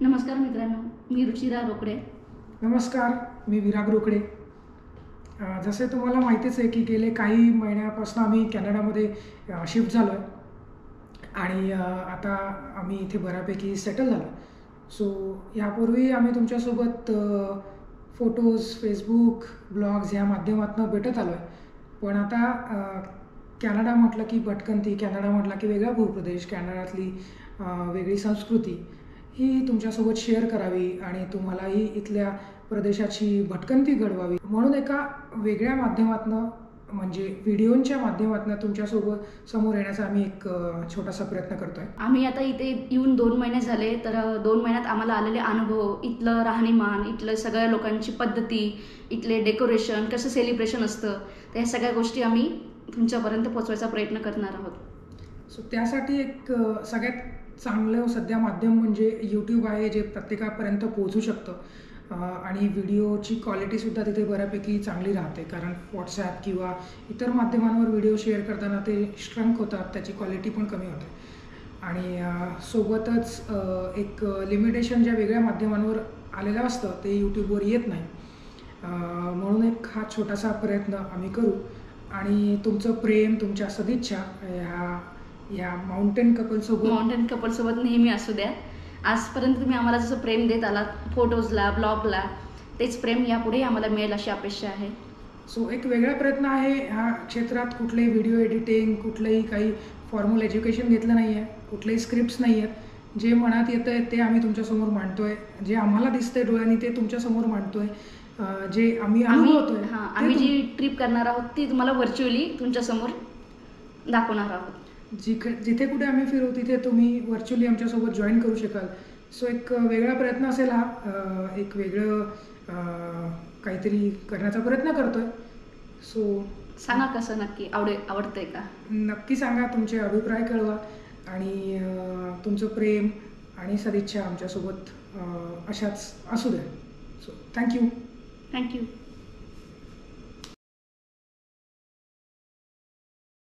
नमस्कार मित्रांनो मी रुचिरा रोकडे. नमस्कार मी विराग रोकडे. जसे तुम्हाला माहितीच आहे की गेले काही महिन्यापासून आम्ही कॅनडामध्ये शिफ्ट झालो आहे आणि आता आम्ही इथे बऱ्यापैकी सेटल झालो सो यापूर्वी आम्ही तुमच्यासोबत फोटोज फेसबुक ब्लॉग्स या माध्यमातून भेटत आलो आहे पण आता कॅनडा म्हटलं की भटकंती कॅनडा म्हटलं की वेगळा भूप्रदेश कॅनडातली वेगळी संस्कृती. ही तुमच्यासोबत शेअर करावी आणि तुम्हालाही इथल्या प्रदेशाची भटकंती घडवावी. म्हणून एका वेगळ्या माध्यमातनं म्हणजे व्हिडिओच्या माध्यमातून तुमच्यासोबत समोर येण्याचा आम्ही एक छोटासा प्रयत्न करतोय. आम्ही आता इथे येऊन दोन महिने झाले तर दोन महिन्यात आम्हाला आलेले अनुभव इथलं राहणीमान इथलं सगळ्या लोकांची पद्धती इथले डेकोरेशन कसं सेलिब्रेशन असतं तर ह्या सगळ्या गोष्टी आम्ही तुमच्यापर्यंत पोचवायचा प्रयत्न करणार आहोत. सो त्यासाठी एक सगळ्यात चांगलं सध्या माध्यम म्हणजे यूट्यूब आहे जे प्रत्येकापर्यंत पोहोचू शकतं. आणि व्हिडिओची क्वालिटीसुद्धा तिथे बऱ्यापैकी चांगली राहते. कारण व्हॉट्सॲप किंवा इतर माध्यमांवर व्हिडिओ शेअर करताना ते श्रंक होतात त्याची क्वालिटी पण कमी होते. आणि सोबतच एक लिमिटेशन ज्या वेगळ्या माध्यमांवर आलेलं असतं ते यूट्यूबवर येत नाही. म्हणून एक हा छोटासा प्रयत्न आम्ही करू. आणि तुमचं प्रेम तुमच्या सदिच्छा ह्या या माउंटेन कपलसोबत माउंटेन कपलसोबत नेहमी असू द्या. आजपर्यंत तुम्ही आम्हाला जसं प्रेम देत आलात फोटोजला ब्लॉगला तेच प्रेम यापुढे आम्हाला मिळेल अशी अपेक्षा आहे. सो एक वेगळा प्रयत्न आहे ह्या क्षेत्रात कुठलंही व्हिडिओ एडिटिंग कुठलंही काही फॉर्मल एज्युकेशन घेतलं नाही आहे कुठलेही स्क्रिप्ट्स नाही आहेत जे मनात येतं आहे ते आम्ही तुमच्यासमोर मांडतोय. जे आम्हाला दिसतंय डोळ्यांनी ते तुमच्यासमोर मांडतोय. अं, जे आम्ही आम्ही अनुभवतोय हां आम्ही जी ट्रिप करणार आहोत ती तुम्हाला व्हर्च्युअली तुमच्यासमोर दाखवणार आहोत. जिथे जिथे कुठे आम्ही फिरू तिथे तुम्ही व्हर्च्युअली आमच्यासोबत जॉईन करू शकाल. सो एक वेगळा प्रयत्न असेल हा. एक वेगळं काहीतरी करण्याचा प्रयत्न करतोय. सो सांगा कसं नक्की? आवडे आवडतंय का? नक्की सांगा तुमचे अभिप्राय कळवा आणि तुमचं प्रेम आणि सदिच्छा आमच्यासोबत अशाच असू द्या. So thank you thank you